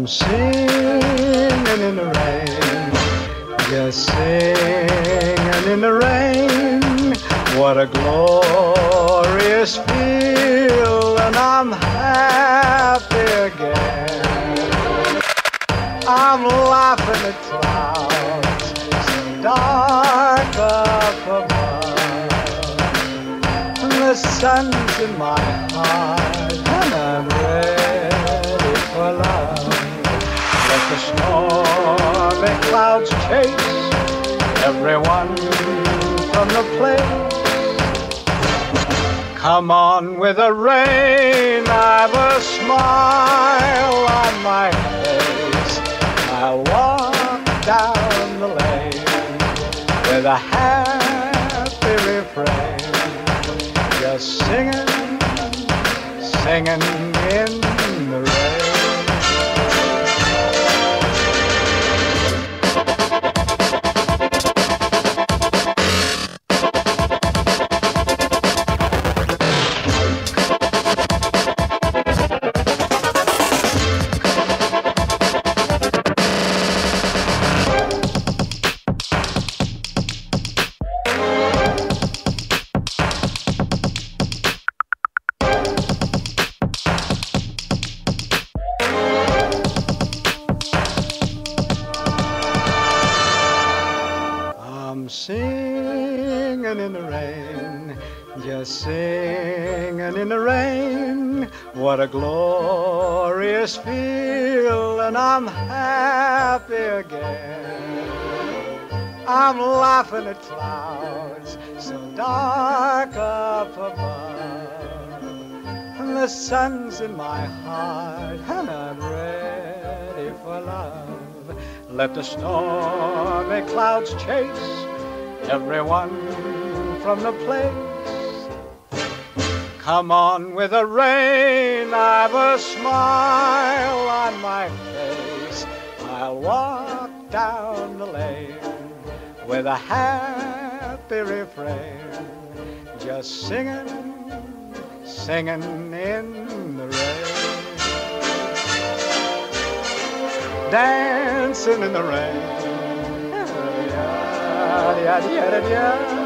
I'm singing in the rain, just singing in the rain. What a glorious feel, and I'm happy again. I'm laughing at clouds so dark up above, and the sun's in my heart, and I'm ready for love. The stormy clouds chase everyone from the place. Come on with the rain, I've a smile on my face. I'll walk down the lane with a happy refrain, just singing, singing in singing in the rain, just singing in the rain. What a glorious feel, and I'm happy again. I'm laughing at clouds so dark up above, and the sun's in my heart, and I'm ready for love. Let the stormy clouds chase everyone from the place. Come on with the rain, I've a smile on my face. I'll walk down the lane with a happy refrain, just singing, singing in the rain. Dancing in the rain. Yeah, yeah, yeah.